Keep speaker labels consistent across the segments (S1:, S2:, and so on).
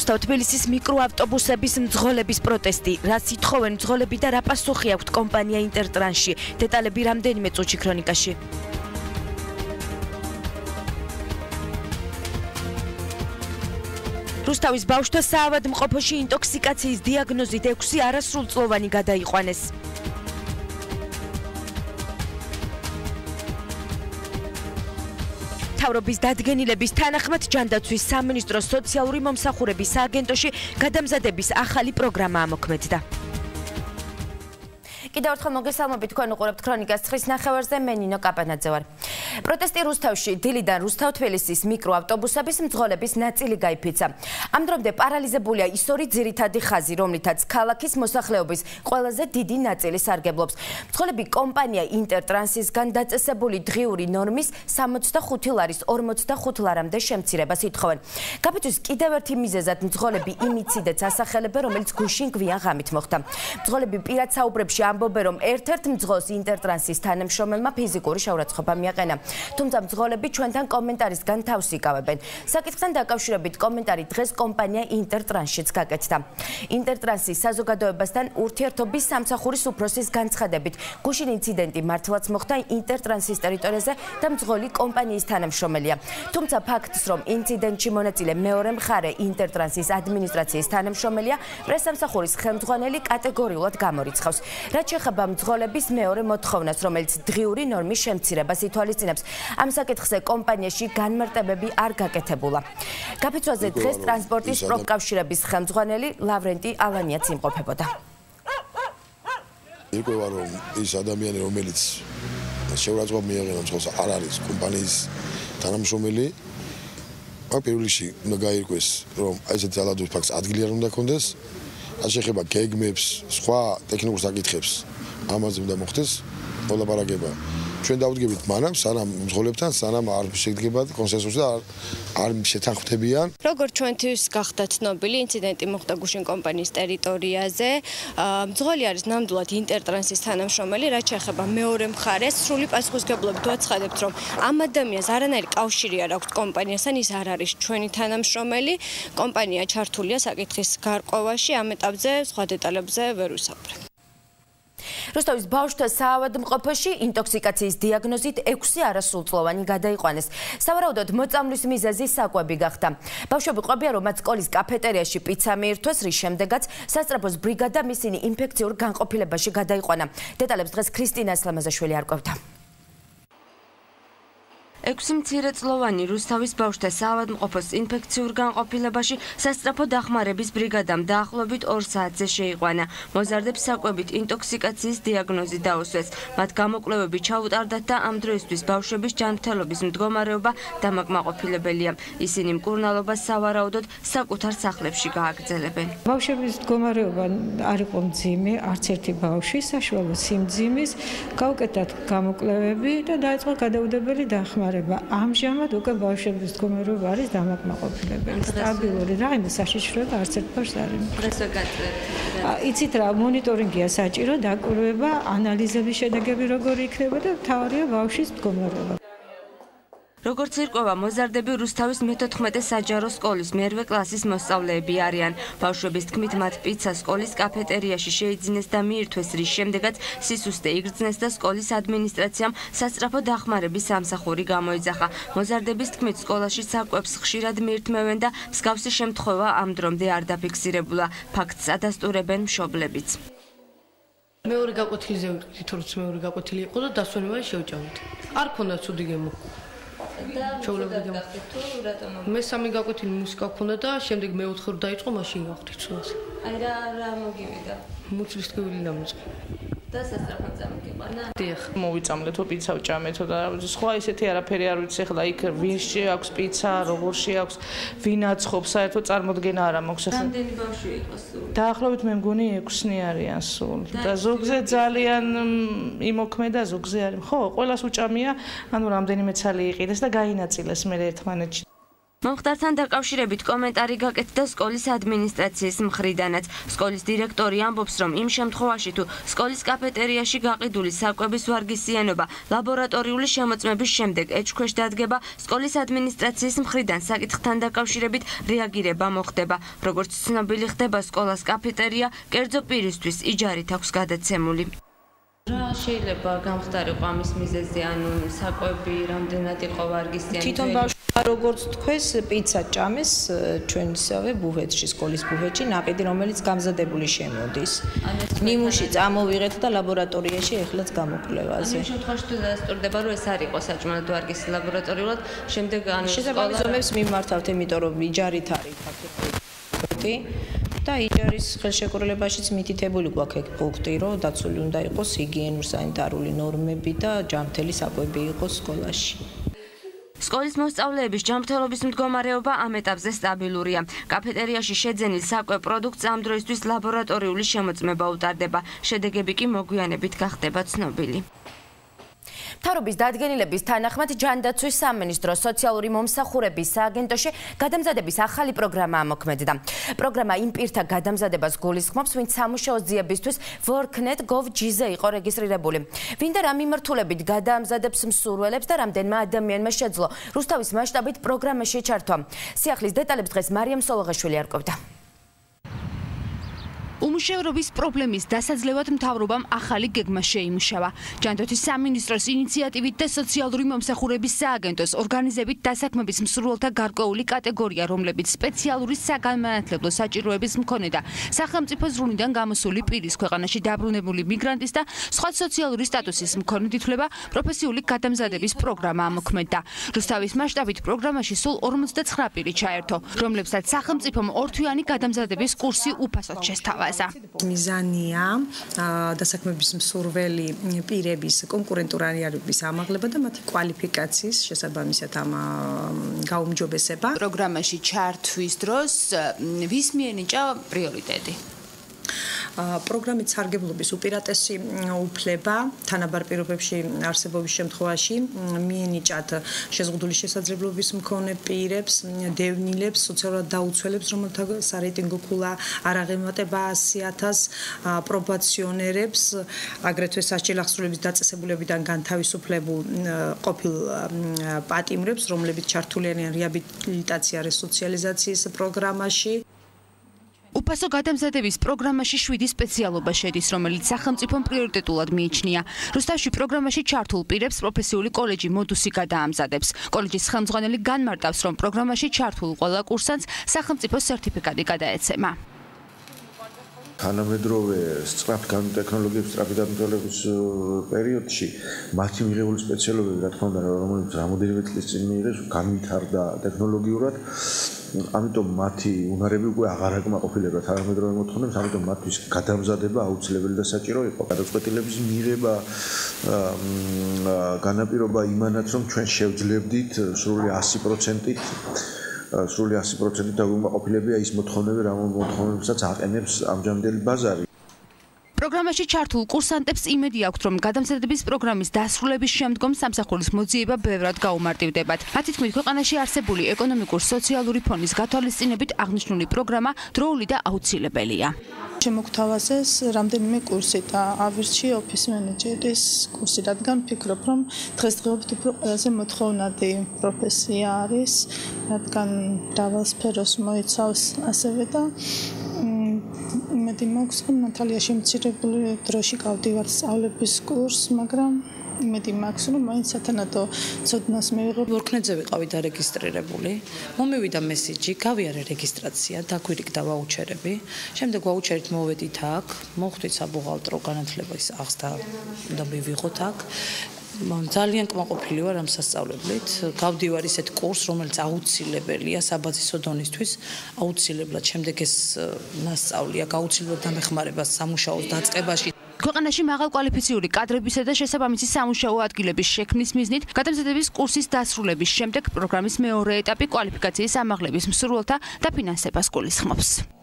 S1: რუსთავ თბილისის მიკროავტობუსების მძღოლების პროტესტი. რაც ითხოვენ მძღოლები და რა პასუხი აქვთ კომპანია ინტერტრანსში? დეტალები რამდენიმე წუთში ქრონიკაში. რუსთავის ბავშვთა საავადმყოფოში ინტოქსიკაციის დიაგნოზით 6 არასრულწლოვანი გადაიყვანეს. მთავრობის დადგენილების თანახმად ჯანდაცვის სამინისტროს სოციალური მომსახურების სააგენტოში გადამზადების ახალი პროგრამა ამოქმედდა. კიდევ ერთხელ მოგესალმებით თქვენ უყურებთ ქრონიკას 9 ნახევარზე მე ნინო კაპანაძე ვარ. პროტესტი რუსთავში დილიდან რუსთავ თბილისის მიკროავტობუსების მძღოლების ნაწილი გაიფიცა. ამ დრომდე პარალიზებულია ის ორი ძირითადი ხაზი, რომლითაც ქალაქის მოსახლეობის ყველაზე დიდი ნაწილი სარგებლობს. მძღოლები კომპანია ინტერტრანსისგან დაწესებული დღიური ნორმის 65 ლარის 45 ლარამდე შემცირებას ითხოვენ. გაფიცვის კიდევ ერთი მიზეზად მძღოლები იმიციდებს ასახელებენ, რომელიც გუშინ გვიან ღამით მოხდა. მძღოლები პირად საუბრებში ამ ამბობენ რომ ერთ-ერთ მძღოლს ინტერტრანსის თანამშრომელმა ფიზიკური შეურაცხყოფა მიაყენა. თუმცა მძღოლები ჩვენთან კომენტარისგან თავს იკავებენ. საკითხთან დაკავშირებით კომენტარი დღეს კომპანია ინტერტრანსშიც გაკეთდა. ინტერტრანსის საზოგადოებასთან ურთიერთობის სამსახურის უფროსის განცხადებით, გუშინ ინციდენტი მართლაც მოხდა ინტერტრანსის ტერიტორიაზე და მძღოლი კომპანიის თანამშრომელია. თუმცა ფაქტს რომ ინციდენტში მონაწილე მეორე მხარე ინტერტრანსის ადმინისტრაციის თანამშრომელია, პრესამსახურის ხელმძღვანელი კატეგორიულად გამორიცხავს. რაც შეხება მძღოლების მეორე მოთხოვნას, რომელიც დღიური ნორმის შემცირებას ითვალისწინებს. ამ საკითხზე კომპანიაში განმარტებები არ გაკეთებულა. გაფიცვაზე დღეს ტრანსპორტის პროფკავშირების ხელმძღვანელი ლავრენტი ალანიაც იმყოფებოდა.
S2: იგოვა რომ ის ადამიანი რომელიც შეურაცხყოფა მიიღება მძღოლს არ არის კომპანიის თანამშრომელი ამ პირველში უნდა გაირკვეს რომ აი ესეთი ძალადობის ფაქტს ადგილი არ უნდა კონდეს რაც შეეხება გეგმებს, სხვა ტექნიკურ საკითხებს, ამაზე უნდა მოხდეს მოლაპარაკება. ჩვენ დავდგებით მანამ, სანამ მძღოლებთან, სანამ არ შედგება კონსენსუსი და არ შეთანხმდებიან.
S3: როგორც ჩვენთვის გახდა ცნობილი, ინციდენტი მოხდა გუშინ კომპანიის ტერიტორიაზე. მძღოლი არის ნამდვილად ინტერტრანსის თანამშრომელი, რაც შეეხება მეორე მხარეს, სრული პასუხისგებლობით ვაცხადებთ, რომ ამ ადამიანს არანაირი კავშირი არ აქვს კომპანიასთან, ის არ არის ჩვენი თანამშრომელი. კომპანია ჩართულია საკითხის გარკვევაში, ამ ეტაპზე სხვა დეტალებზე ვერ ვისაუბრებ.
S1: რუსთავის ბავშვთა საავადმყოფოში ინტოქსიკაციის დიაგნოზით 6 არასრულწლოვანი გადაიყვანეს. სავარაუდოდ მოწამვლის მიზეზი საკვები გახდა. ბავშვები ყვებიან, რომ მათ სკოლის კაფეტერიაში პიცა მიირთვეს, რის შემდეგაც სასწრაფოს ბრიგადამ ისინი ინფექციურ განყოფილებაში გადაიყვანა. დეტალებს დღეს ქრისტინა სლამაზაშვილი არკვევდა.
S4: ექვსი მცირეწლოვანი რუსთავის ბავშვთა საავადმყოფოს ინფექციურ განყოფილებაში სასწრაფო დახმარების ბრიგადამ დაახლოებით 2 საათზე შეიყვანა. მოზარდებს საკვებით ინტოქსიკაციის დიაგნოზი დაუსვეს. მათ გამოკვლევები ჩაუტარდათ და ამ დროისთვის ბავშვების ჯანმრთელობის მდგომარეობა დამაკმაყოფილებელია. ისინი მკურნალობას სავარაუდოდ საკუთარ სახლებში გააგრძელებენ.
S5: ბავშვების მდგომარეობა არ იყო მძიმე, არც ერთი ბავშვი საშუალო სიმძიმის, გავკეთათ გამოკვლევები და დაიწყო გადაუდებელი დახმარება. მდგომარეობა. ამჟამად უკვე ბავშვების მდგომარეობა არის დამაკმაყოფილებელი, სტაბილური, რაიმე საშიშროება არც ერთ ბავშვს არ იმყოფ.
S4: დღესვე გაწევთ.
S5: იცით რა, მონიტორინგია საჭირო, დაკვირვება, ანალიზების შედეგები როგორი იქნება და თავარია ბავშვის მდგომარეობა.
S4: როგორც ირკვევა მოზარდები რუსთავის მე-14 საჯარო სკოლის მერვე კლასის მოსწავლეები არიან. ბავშვების თქმით, მათ პიცა სკოლის კაფეტერიაში შეიძინეს და მიირთვეს, რის შემდეგაც სისუსტე იგრძნეს და სკოლის ადმინისტრაციამ სასწრაფო დახმარების სამსახური გამოიძახა. მოზარდების თქმით, სკოლაში საკვებს ხშირად მიირთმევენ და მსგავსი შემთხვევა ამ დრომდე არ დაფიქსირებულა. ფაქტს ადასტურებენ მშობლებიც.
S6: მეორე გაკვეთილიზე ვიყიდით, თორემ მეორე გაკვეთილი იყო და დასვენება შეუჭამთ. არ ქონდა ცუდი გემო. ჩაულებდი
S4: თუ რატომ
S6: მე სამი გაკვეთილი მუსიკა ქონდა და შემდეგ მე ოთხი რო დაიწყო მაშინ გავხდი ცუდას
S4: აი რა რა მოგივიდა?
S6: მუცლის ტკივილი დამიწყო
S4: და სასწრაფოდ წამოგიყვანა?
S6: დიახ, მოვიწამლეთო პიცა ვჭამეთო და სხვა ისეთი არაფერი არ ვიცი ახლა იქ ვინში აქვს პიცა, როგორში აქვს, ვინ აცხობს, საერთოდ წარმოდგენა არ მაქვს
S4: ახლა. რამდენი ბავშვი იყოს სულ?
S6: დაახლოებით მე მგონი 6-ნი არიან სულ. და ზოგზე ძალიან იმოქმედა, ზოგზე არის. ხო, ყოველას უჭამია, ანუ რამდენიმე ცალი იყიდეს და გაინაწილეს მე ერთმანეთში.
S4: მომხდართან დაკავშირებით კომენტარი გაკეთდა სკოლის ადმინისტრაციის მხრიდანაც. სკოლის დირექტორი ამბობს, რომ იმ შემთხვევაში თუ სკოლის კაფეტერიაში გაყიდული საკვების ვარგისიანობა ლაბორატორიული შემოწმების შემდეგ ეჭქვეშ დადგება, სკოლის ადმინისტრაციის მხრიდან საკითხთან დაკავშირებით რეაგირება მოხდება. როგორც ცნობილი ხდება, სკოლას კაფეტერია კერძო პირისთვის იჯარით აქვს გადაცემული.
S7: რა შეიძლება გამხდარიყო ამის მიზეზი, ანუ საკვები რამდენად იყო ვარგისიანი?
S8: თვითონ ბავშვი როგორც თქვეს, პიცა ჭამეს ჩვენსავე ბუფეტში, სკოლის ბუფეტში, ნაყიდი, რომელიც გამზადებული შემოდის. ნიმუში წამოვიღეთ და ლაბორატორიაში ეხლაც გამოკვლევაზე.
S7: ამ შემთხვევაში თუ დასტურდება, რომ ეს არ იყო საჭმელად ვარგისი ლაბორატორიულად, შემდეგ ანუ
S8: შესაბამის ზომებს მიმართავთ, იმიტომ რომ იჯარით არის ფაქტი. და იჯარის ხელშეკრულებაშიც მითითებული გვაქვს პუნქტი, რომ დაცული უნდა იყოს ჰიგიენურ-სანიტარული ნორმები და ჯანმრთელი საკვები იყოს სკოლაში.
S4: სკოლის მოსწავლეების ჯანმრთელობის მდგომარეობა ამ ეტაპზე სტაბილურია. კაფეტერიაში შეძენილ საკვე პროდუქტს ამ დროისთვის ლაბორატორიული შემოწმება უტარდება. შედეგები კი მოგვიანებით გახდება ცნობილი.
S1: მთავრობის დადგენილების თანახმად ჯანდაცვის სამინისტრო სოციალური მომსახურების სააგენტოში გადამზადების ახალი პროგრამა ამოქმედდა. პროგრამა იმ პირთა გადამზადებას გულისხმობს, ვინც სამუშაო ძიებისთვის worknet.gov.gz-ზე იყო რეგისტრირებული. ვინდა რა მიმართულებით გადაამზადებს მსურველებს და რამდენმა ადამიანმა შეძლო რუსთავის მასშტაბით პროგრამაში ჩართვა. სიახლის დეტალებს დღეს მარიამ სოლოღაშვილი არკვევდა.
S9: უმუშევრობის პრობლემის დასაძლევად მთავრობამ ახალი გეგმა შეიმუშავა. ჯანდაცვის სამინისტროს ინიციატივით და სოციალური მომსახურების სააგენტოს ორგანიზებით დასაქმების მსურველთა გარკვეული კატეგორია, რომლებიც სპეციალური საგანმანათლებლო საჭიროების მქონე და სახელმწიფო ზრუნვიდან გამოსული პირის ქვეყანაში დაბრუნებული მიგრანტის და სხვა სოციალური სტატუსის მქონე თითლება პროფესიული გადამზადების პროგრამა ამოქმედდა. რუსთავის მასშტაბით პროგრამაში სულ 59 პირი ჩაერთო, რომლებსაც სახელმწიფომ ორთვიანი გადამზადების კურსი უფასოდ შესთავაზა.
S10: ბაზა. მიზანია დასაქმების მსურველი პირების კონკურენტულობის ამაღლება და მათი კვალიფიკაციის შესაბამისად ამ გაუმჯობესება.
S9: პროგრამაში ჩართვის დროს ვის მიენიჭა პრიორიტეტი?
S10: პროგრამით სარგებლობის უპირატესი უფლება თანაბარ პირობებში არსებობის შემთხვევაში მიენიჭათ შეზღუდული შესაძლებლობის მქონე პირებს, დევნილებს, სოციალურად დაუცველებს, რომელთა სარეიტინგო ქულა არ აღემატება 100000 პრობაციონერებს, აგრეთვე სასჯელ ახსრულების დაწესებულებიდან განთავისუფლებულ ყოფილ პატიმრებს, რომლებიც ჩართულიან რეაბილიტაცია რესოციალიზაციის პროგრამაში.
S9: უფასო გადამზადების პროგრამაში 7 სპეციალობა შედის, რომელიც სახელმწიფომ პრიორიტეტულად მიიჩნია. რუსთავში პროგრამაში ჩართულ პირებს პროფესიული კოლეჯი მოდუსი გადაამზადებს. კოლეჯის ხელმძღვანელი განმარტავს, რომ პროგრამაში ჩართულ ყველა კურსანტს სახელმწიფო სერტიფიკატი გადაეცემა.
S11: თანამედროვე სწრაფ ტექნოლოგიების სწრაფი დამტოლების პერიოდში მათი მიღებული სპეციალობები, რა თქმა უნდა, რომელიც რამოდენიმე წლის წინ მიიღეს, განვითარდა ტექნოლოგიურად ამიტომ მათი უნარები უკვე აღარ აკმაყოფილება თანამედროვე მოთხოვნებს, ამიტომ მათთვის გადამზადება აუცილებელი და საჭირო იყო. გადაწყვეტილების მიღება განაპირობა იმანაც, რომ ჩვენ შევძლებდით სრული 100%-ით სრული 100%-ით დაგვიმაყოფილებია ის მოთხოვნები, რა მოთხოვნებსაც აყენებს ამჯამდელი ბაზარი.
S9: პროგრამაში ჩართულ კურსანტებს იმედი აქვთ, რომ გადამზადების პროგრამის დასრულების შემდგომ სამსახურის მოძიება ბევრად გაუმარტივდებათ. მათი თქმით, ქვეყანაში არსებული ეკონომიკურ-სოციალური ფონის გათვალისწინებით აღნიშნული პროგრამა დროული და აუცილებელია.
S12: შემოგთავაზეს რამდენიმე კურსი და ავირჩი ოფის მენეჯერის კურსი, რადგან ვფიქრობ, რომ დღესდღეობით უფრო ყველაზე მოთხოვნადი პროფესია არის, რადგან დავალ სფეროს მოიცავს ასევე და იმედი მაქვს, რომ ნატალიაში მცირებული დროში გავდივარ სწავლების კურსს, მაგრამ იმედი მაქვს, რომ მაინც სათანადო ცოდნას მივიღებ.
S13: ვორქნეძე ვიყავი დარეგისტრირებული. მომივიდა მესიჯი, გავიარე რეგისტრაცია, დაგვირიგდა ვაუჩერები. შემდეგ ვაუჩერით მოვედით აქ, მოხვდით საბუღალტრო განათლების აღსდა და მივიღოთ აქ. ძალიან კმაყოფილი ვარ ამ სასწავლებლით. გავდივარ ისეთ კურსს, რომელიც აუცილებელია საბაზისო დონისთვის, აუცილებლად შემდეგ ეს მასწავლია, გაუცილებლად დამეხმარება სამუშაოს დაწყებაში.
S9: ქვეყანაში მაღალკვალიფიციური კადრებისა და შესაბამისი სამუშაო ადგილების შექმნის მიზნით გადამზადების კურსის დასრულების შემდეგ პროგრამის მეორე ეტაპი კვალიფიკაციის ამაღლების მსურველთა და ფინანსებას გულისხმობს.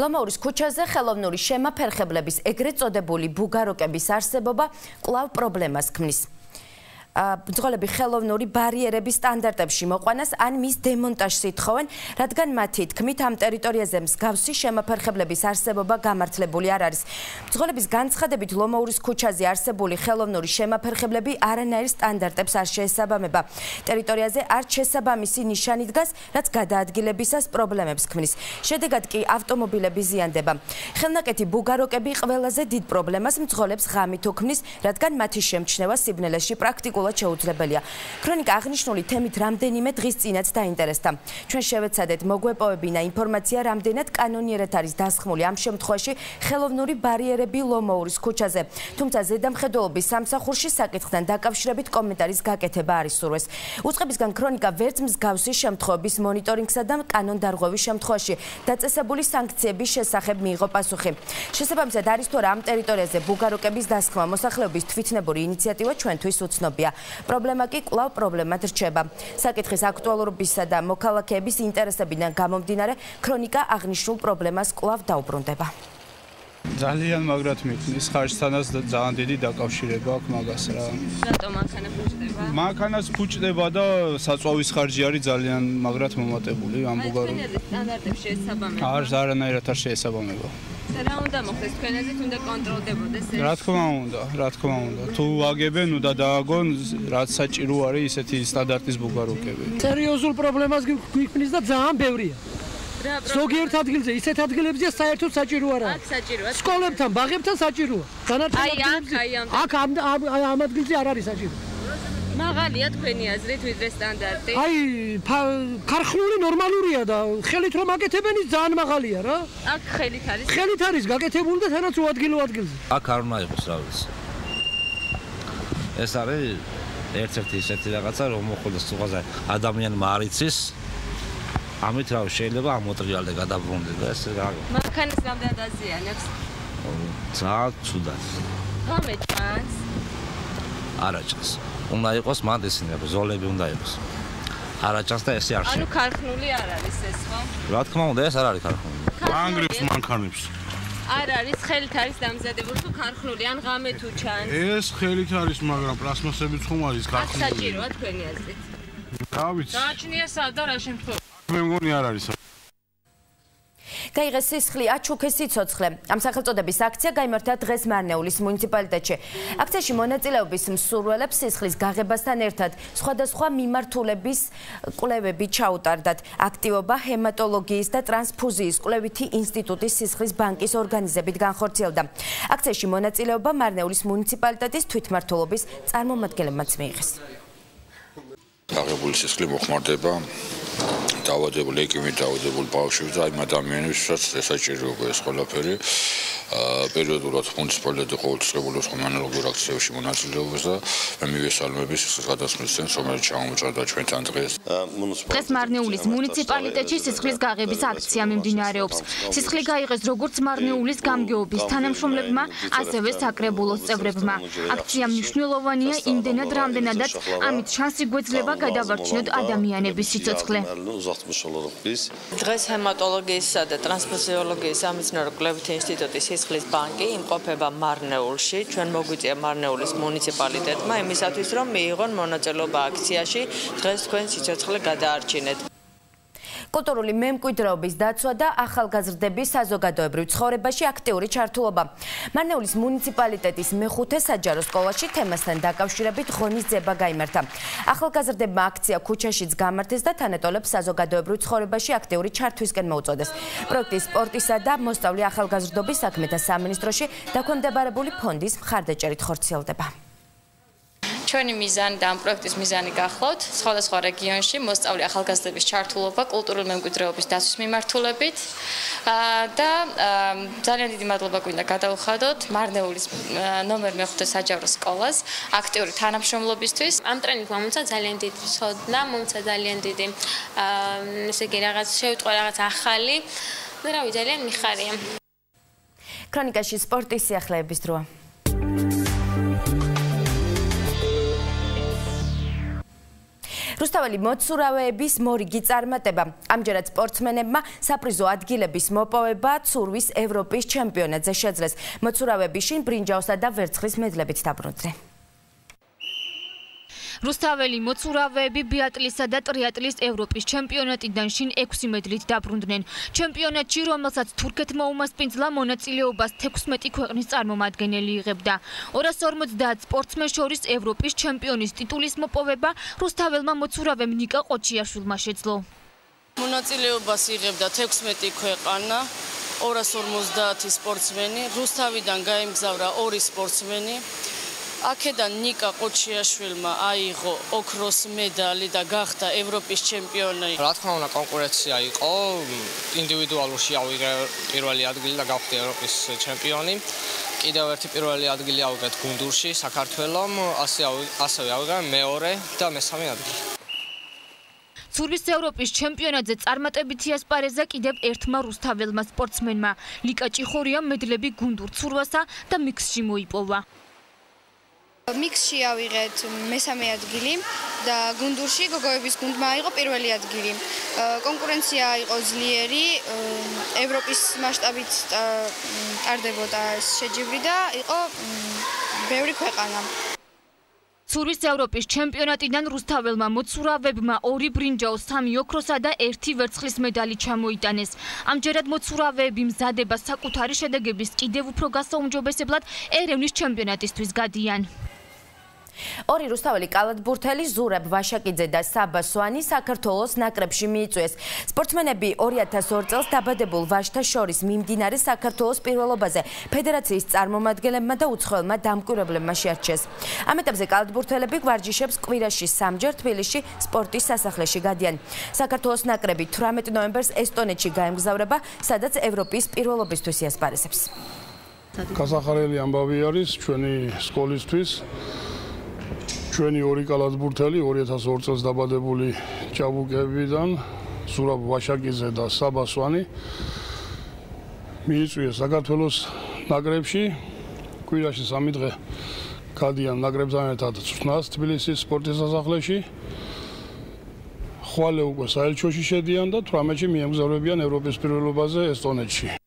S1: ლომაურის ქუჩაზე ხელოვნური შემაფერხებლების ეგრეთ წოდებული ბუგაროკების არსებობა კვლავ პრობლემას ქმნის. ბრძოლები ხელოვნური ბარიერების სტანდარტებში მოყვანას ან მის დემონტაჟს ითხოვენ, რადგან მათი თქმით ამ ტერიტორიაზე მსგავსი შემოფერხებლების არსებობა გამართლებული არ არის. ბრძოლების განცხადებით ლომოურის ქუჩაზე არსებული ხელოვნური შემოფერხებლები არანაირ სტანდარტებს არ შეესაბამება. ტერიტორიაზე არ შესაბამისი ნიშანი დგას, რაც გადაადგილებისას პრობლემებს ქმნის. შედეგად კი ავტომობილები ზიანდება. ხელნაკეთი ბუგაროკები ყველაზე დიდ პრობლემას მძღოლებს ღამით უქმნის, რადგან მათი შემჩნევა სიბნელეში პრაქტიკულად სრულად შეუძლებელია. ქრონიკა აღნიშნული თემით რამდენიმე დღის წინაც დაინტერესდა. ჩვენ შევეცადეთ მოგვეპოვებინა ინფორმაცია, რამდენად კანონიერად არის დასხმული ამ შემთხვევაში ხელოვნური ბარიერები ლომოურის ქუჩაზე. თუმცა ზედამხედველობის სამსახურში საკითხთან დაკავშირებით კომენტარის გაკეთება არის სურვეს. უწყებისგან ქრონიკა ვერც მსგავსი შემთხვევების მონიტორინგსა და კანონდარღვევის შემთხვევაში დაწესებული სანქციების შესახებ მიიღო პასუხი. შესაბამისად არის თუ არა ამ ტერიტორიაზე ბუგაროკების დასხმა მოსახლეობის თვითნებური ინიციატივა ჩვენთვის უცნობია. პრობლემა კი კვლავ პრობლემად რჩება. საკითხის აქტუალურობისა და მოქალაქეების ინტერესებიდან გამომდინარე, ქრონიკა აღნიშნულ პრობლემას კვლავ დაუბრუნდება.
S14: ძალიან მაგრად მიქნის ხარჯთანაც ძალიან დიდი დაკავშირება აქვს მაგას რა.
S7: რატომ მანქანა ფუჭდება?
S14: მანქანას ფუჭდება და საწვავის ხარჯი არის ძალიან მაგრად მომატებული ამ ბუგარო.
S7: სტანდარტებს შეესაბამება.
S14: არ არანაირად არ შეესაბამება.
S7: რა უნდა მოხდეს თქვენაზე თუნდა კონტროლდებოდეს ეს?
S14: რა თქმა უნდა, რა თქმა უნდა. თუ აგებენ, უნდა დააგონ, რაც საჭირო არის ისეთი სტანდარტის ბუგაროკები.
S15: სერიოზულ პრობლემას გვიქმნის და ძალიან ბევრია. ზოგიერთ ადგილზე ისეთ ადგილებზეა საერთოდ საჭირო არა.
S7: აქ საჭიროა.
S15: სკოლებთან, ბაღებთან საჭიროა.
S7: დანარჩენ ადგილებზე. აი,
S15: აქ ამ ამ ადგილზე არ არის საჭირო.
S7: მაღალია თქვენი აზრით ვიდრე სტანდარტი?
S15: აი, ქარხნული ნორმალურია და ხელით რომ აკეთებენ ის ძალიან მაღალია რა.
S7: აქ ხელით არის.
S15: ხელით არის გაკეთებული და თანაც უადგილო ადგილზე.
S16: აქ არ უნდა იყოს რა ვიცი. ეს არის ერთ-ერთი ისეთი რაღაცა რომ მოხდეს უღაზე ადამიანმა არიცის ამით რა შეიძლება ამოტრიალდე გადაბრუნდე და ეს რა
S7: მანქანის რამდენად აზიანებს?
S16: ძალიან ცუდად.
S7: გამე ჩანს?
S16: არა ჩანს. უნდა იყოს მანდ ისინი ზოლები უნდა იყოს. არა ჩანს და ესე არ
S7: შეიძლება ანუ ქარხნული არ არის ეს ხო?
S16: რა თქმა უნდა ეს არ არის ქარხნული.
S14: ანგრევს მანქანებს.
S7: არ არის ხელით არის დამზადებული თუ ქარხნული? ან ღამე თუ ჩანს?
S14: ეს ხელით არის მაგრამ პლასმასებით ხომ არის ქარხნული?
S7: საჭიროა თქვენი აზრით.
S14: რა ვიცი.
S7: გააჩნია სად და რა შემთხვევაში
S14: მე მგონი არ არის
S1: გაიღეს სისხლი აჩუქეს სიცოცხლე. ამ სახელწოდების აქცია გამართა დღეს მარნეულის მუნიციპალიტეტში. აქციაში მონაწილეობის მსურველებს სისხლის გაღებასთან ერთად სხვადასხვა მიმართულების კვლევები ჩაუტარდათ. აქტივობა ჰემატოლოგიის და ტრანსფუზიის კვლევითი ინსტიტუტის სისხლის ბანკის ორგანიზებით განხორციელდა. აქციაში მონაწილეობა მარნეულის მუნიციპალიტეტის თვითმმართველობის წარმომადგენლებმაც მიიღეს.
S17: გაღებული სისხლი მოხმარდება დაავადებული ეკიმით დაავადებული ბავშვებს და იმ ადამიანებსაც ესაჭიროება ეს ყველაფერი პერიოდულად მუნიციპალიტეტი ყოველთვის ღებულობს კომუნალურ აქციებში მონაწილეობას და მე მივესალმები სისხლის გადასხმის ცენტრს რომელიც ჩამოჭრა ჩვენთან დღეს.
S9: დღეს მარნეულის მუნიციპალიტეტში სისხლის გაღების აქცია მიმდინარეობს. სისხლი გაიღეს როგორც მარნეულის გამგეობის თანამშრომლებმა ასევე საკრებულოს წევრებმა. აქცია მნიშვნელოვანია იმდენად რამდენადაც ამით შანსი გვეძლება გადავარჩინოთ ადამიანების სიცოცხლე.
S18: დღეს ჰემატოლოგიისა და ტრანსფუზიოლოგიის სამეცნიერო კვლევითი ინსტიტუტის სისხლის ბანკი იმყოფება მარნეულში. ჩვენ მოგვიწია მარნეულის მუნიციპალიტეტმა იმისათვის, რომ მიიღონ მონაწილეობა აქციაში დღეს თქვენ სიცოცხლე გადაარჩინეთ.
S1: კულტურული მემკვიდრეობის დაცვა და ახალგაზრდების საზოგადოებრივ ცხოვრებაში აქტიური ჩართულობა. მარნეულის მუნიციპალიტეტის მეხუთე საჯარო სკოლაში თემასთან დაკავშირებით ღონისძიება გამართა. ახალგაზრდებმა აქცია ქუჩაშიც გამართეს და თანატოლებს საზოგადოებრივ ცხოვრებაში აქტიური ჩართვისკენ მოუწოდეს. პროექტის სპორტისა და მოსწავლე ახალგაზრდობის საქმეთა სამინისტროში დაქვემდებარებული ფონდის მხარდაჭერით ხორციელდება.
S19: ჩვენი მიზანი და ამ პროექტის მიზანი გახლავთ სხვადასხვა რეგიონში მოსწავლე ახალგაზრდების ჩართულობა კულტურული მემკვიდრეობის დაცვის მიმართულებით. და ძალიან დიდი მადლობა გვინდა გადაუხადოთ მარნეულის ნომერ მე-5 საჯარო სკოლას აქტიური თანამშრომლობისთვის.
S20: ამ ტრენინგ მომცა ძალიან დიდი ცოდნა მომცა ძალიან დიდი ესე იგი რაღაც შევიტყვე რაღაც ახალი და რავი ძალიან მიხარია.
S1: ქრონიკაში სპორტის სიახლეების დროა რუსთაველი მოცურავეების მორიგი წარმატება. ამჯერად სპორტსმენებმა საპრიზო ადგილების მოპოვება ცურვის ევროპის ჩემპიონატზე შეძლეს. მოცურავეები შინ ბრინჯაოსა და ვერცხლის მედლებით დაბრუნდნენ.
S21: რუსთაველი მოცურავეები ბიატლისა და ტრიატლის ევროპის ჩემპიონატიდან შინ 6 მედლით დაბრუნდნენ. ჩემპიონატში, რომელსაც თურქეთმა უმასპინძლა მონაწილეობას 16 ქვეყნის წარმომადგენელი იღებდა. 250 სპორტსმენს შორის ევროპის ჩემპიონის ტიტულის მოპოვება რუსთაველმა მოცურავემ ნიკა ყოჩიაშვილმა შეძლო.
S22: მონაწილეობას იღებდა 16 ქვეყანა. 250 სპორტსმენი, რუსთავიდან გაემგზავრა ორი სპორტსმენი. აქედან ნიკა ყოჩიაშვილმა აიღო ოქროს მედალი და გახდა ევროპის ჩემპიონი.
S23: რა თქმა უნდა, კონკურენცია იყო. ინდივიდუალურში ავიღე პირველი ადგილი და გავხდი ევროპის ჩემპიონი. კიდევ ერთი პირველი ადგილი ავიღეთ გუნდურში, საქართველოს, ასე ასევე ავიღე მეორე და მესამე ადგილი.
S21: ცურვის ევროპის ჩემპიონატზე წარმატებითი ასპარეზა კიდევ ერთმა რუსთაველმა სპორტსმენმა. ლიკა ჭიხორია მედლები გუნდურ ცურვასა და მიქსში მოიპოვა.
S18: მიქსში ავიღეთ მესამე ადგილი და გუნდურში გოგოების გუნდმა აიღო პირველი ადგილი. კონკურენცია იყო ძლიერი, ევროპის მასშტაბით ტარდებოდა შეჯიბრი და იყო ბევრი ქვეყანა.
S21: ცურვის ევროპის ჩემპიონატიდან რუსთაველმა მოცურავებმა ორი ბრინჯაო, სამი ოქროსა და ერთი ვერცხლის მედალი ჩამოიტანეს. ამჯერად მოცურავეები მზადება საკუთარი შედეგების კიდევ უფრო გასაუმჯობესებლად ერევნის ჩემპიონატისთვის გადიან.
S1: ორი რუსთაველი კალათბურთელი ზურაბ ვაშაკიძე და საბა სვანი საქართველოს ნაკრებში მიიწვიეს. სპორტსმენები 2002 წელს დაბადებულ ვაშთა შორის მიმდინარე საქართველოს პირველობაზე ფედერაციის წარმომადგენლებმა და უცხოელმა დამკვირვებლებმა შეარჩიეს. ამ ეტაპზე კალათბურთელები გვარჯიშებს კვირაში სამჯერ თბილისში სპორტის სასახლეში გადიან. საქართველოს ნაკრები 18 ნოემბერს ესტონეთში გაემგზავრება, სადაც ევროპის პირველობისთვის იასპარესებს.
S24: გასახარელი ამბავი არის ჩვენი სკოლისთვის. ჩვენი ორი კალათბურთელი 2002 წელს დაბადებული ჭაბუკებიდან სურაბ ვაშაკიძე და საბასვანი მიიწვიეს საქართველოს ნაკრებში. კვირაში სამი დღე გადიან ნაკრებთან ერთად ცნას თბილისის სპორტის სასახლეში. ხვალე უკვე საელჩოში შედიან და 18-ში მიემგზავრებიან ევროპის პირველობაზე ესტონეთში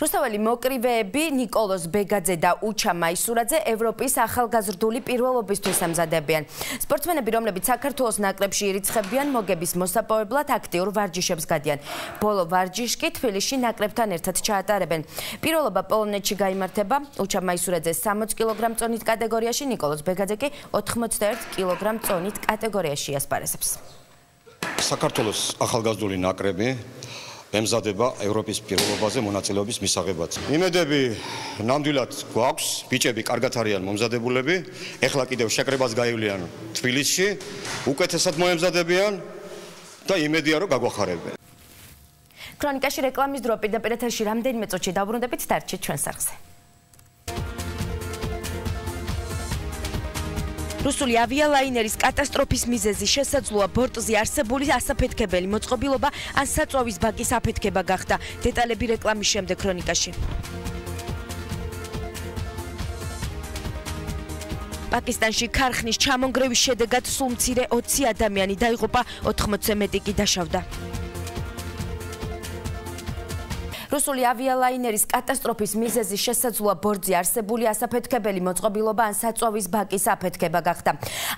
S1: რუსთაველი მოკრივეები نيكოლოზ ბეგაძე და უჩა მაისურაძე ევროპის ახალგაზრდული პირველობისთვის ამზადებიან. სპორტსმენები, რომლებიც საქართველოს ნაკრებში ირიცხებიან, მოგების მოსაპოვებლად აქტიურ ვარჯიშებს გადიან. ბოლო ვარჯიშს კი თბილისში ნაკრებთან ერთად ჩაატარებენ. პირველობა პოლონეთში გამართება. უჩა მაისურაძე 60 კილოგრამ წონით კატეგორიაში, نيكოლოზ ბეგაძე კი 81 კილოგრამ წონით კატეგორიაში ასპარეზობს.
S25: საქართველოს ახალგაზრდული ნაკრები ემზადება ევროპის პირველობაზე მონაწილეობის მისაღებად. იმედები ნამდვილად გვაქვს, ბიჭები კარგად არიან მომზადებულები, ეხლა კიდევ შეკრებას გაივლიან თბილისში, უკეთესად მოემზადებიან და იმედია რომ გაგვახარებენ.
S1: ქრონიკაში რეკლამის დრო პირდაპირ ეთერში რამდენიმე წუთში დაბრუნდებით დარჩით ჩვენს არხზე. რუსული ავიალაინერის კატასტროფის მიზეზი შესაძლოა ბორტზე არსებული ასაფეთქებელი მოწყობილობა ან საწვავის ბაკის აფეთქება გახდა. დეტალები რეკლამის შემდეგ ქრონიკაში. პაკისტანში ქარხნის ჩამონგრევის შედეგად სულ მცირე 20 ადამიანი დაიღუპა, 80-ზე მეტი კი დაშავდა. რუსული ავიალაინერის კატასტროფის მიზეზი შესაძლოა ბორტზე არსებული ასაფეთქებელი მოწყობილობა ან საწვავის ბაკის აფეთქება გახდა.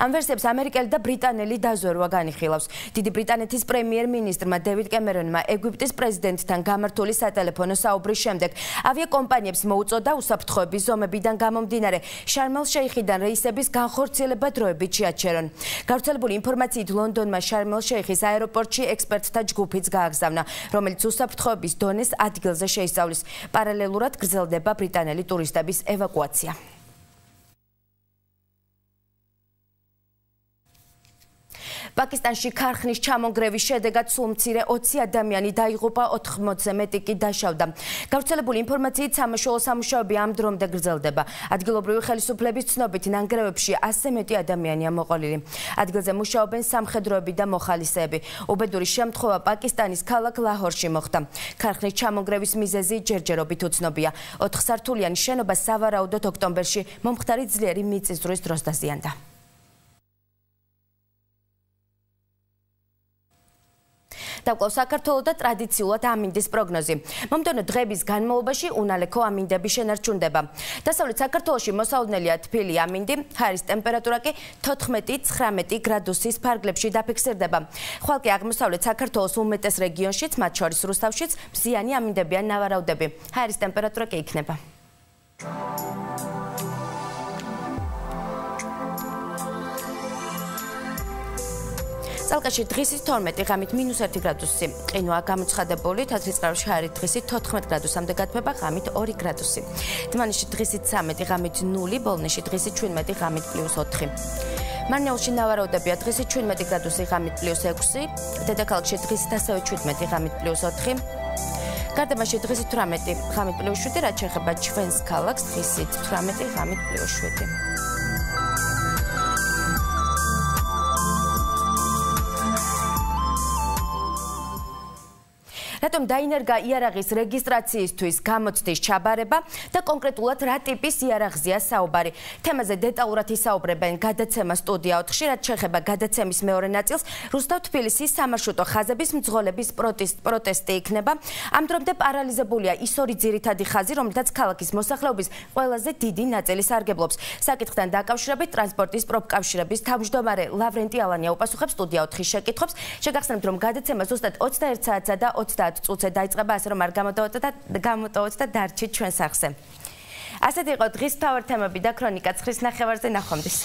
S1: ამ ვერსიებს ამერიკელი და ბრიტანელი დაზვერვა განიხილავს. დიდი ბრიტანეთის პრემიერ-მინისტრმა დევიდ კემერონმა ეგვიპტის პრეზიდენტთან გამართული სატელეფონო საუბრის შემდეგ ავიაკომპანიებს მოუწოდა უსაფრთხოების ზომებიდან გამომდინარე შარმელ-შეიხიდან რეისების განხორციელება დროებით შეაჩერონ. გავრცელებული ინფორმაციით ლონდონმა შარმელ-შეიხის აეროპორტში ექსპერტთა ჯგუფიც გააგზავნა, რომელიც უსაფრთხოების დონეს ად ადგილზე შეისწავლის. პარალელურად გრძელდება ბრიტანელი ტურისტების ევაკუაცია. პაკისტანში ქარხნის ჩამონგრევის შედეგად სულ მცირე 20 ადამიანი დაიღუპა, 80-ზე მეტი კი დაშავდა. გავრცელებული ინფორმაციით სამშობლო სამუშაოები ამ დრომდე გრძელდება. ადგილობრივი ხელისუფლების ცნობით ნანგრევებში 100 მეტი ადამიანია მოყოლილი. ადგილზე მუშაობენ სამხედროები და მოხალისეები. უბედური შემთხვევა პაკისტანის ქალაქ ლაჰორში მოხდა. ქარხნის ჩამონგრევის მიზეზი ჯერჯერობით უცნობია. 4 სართულიანი შენობა სავარაუდოდ ოქტომბერში მომხდარი ძლიერი მიწისძვრის დროს დაზიანდა. დაკვალ საქართველოს და ტრადიციულად ამინდის პროგნოზი. მომდევნო დღების განმავლობაში უნალექო ამინდები შენარჩუნდება. დასავლეთ საქართველოში მოსალოდნელია თბილი ამინდი, ჰაერის ტემპერატურა კი 14-19 გრადუსის ფარგლებში დაფიქსირდება. ხვალ კი აღმოსავლეთ საქართველოს უმეტეს რეგიონშიც, მათ შორის რუსთავშიც, მზიანი ამინდებიან ნავარაუდები. ჰაერის ტემპერატურა კი იქნება. წალკაში დღისის 12 ღამით -1 გრადუსი. ყინვა გამოცხადებული, თათრიწყაროში არის დღისის 14 გრადუსამდე გათბება, ღამით 2 გრადუსი. დმანისში დღისის 13 ღამით 0, ბოლნისში დღისის 17 ღამით +4. მარნეულში ნავარაუდებია დღისის 17 გრადუსი, ღამით +6. დედაქალაქში დღისის ასევე 17 ღამით +4. გარდამაში დღისის 18 ღამით +7, რაც შეეხება ჩვენს ქალაქს, დღისის 18 ღამით +7. რატომ დაინერგა იარაღის რეგისტრაციისთვის გამოცდის ჩაბარება და კონკრეტულად რა ტიპის იარაღზეა საუბარი. თემაზე დეტალურად ისაუბრებენ გადაცემა სტუდია 4-ში, რაც შეეხება გადაცემის მეორე ნაწილს. რუსთავ თბილისის სამარშრუტო ხაზების მძღოლების პროტესტი იქნება. ამ დრომდე პარალიზებულია ის ორი ძირითადი ხაზი, რომელთაც ქალაქის მოსახლეობის ყველაზე დიდი ნაწილი სარგებლობს. საკითხთან დაკავშირებით ტრანსპორტის პროფკავშირების თავმჯდომარე ლავრენტი ალანია უპასუხებს სტუდია 4-ის შეკითხვებს. შეგახსენებთ, რომ გადაცემა ზუსტად 21 საათსა და 30 30 წუთზე დაიწყება, ასე რომ არ გამოტოვოთ და გამოტოვოთ და დარჩით ჩვენ სახზე. ასეთი იყო დღის თავარ თემები და ქრონიკა ცხრის ნახევარზე ნახვამდის.